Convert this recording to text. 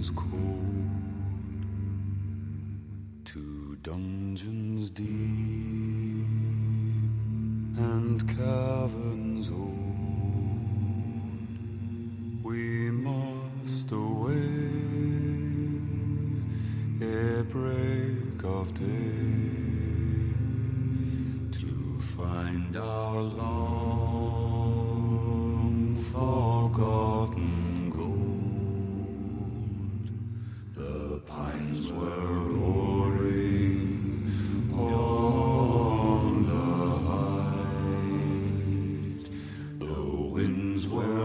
ruins cold to dungeons deep and caverns old. We must away ere break of day to find our long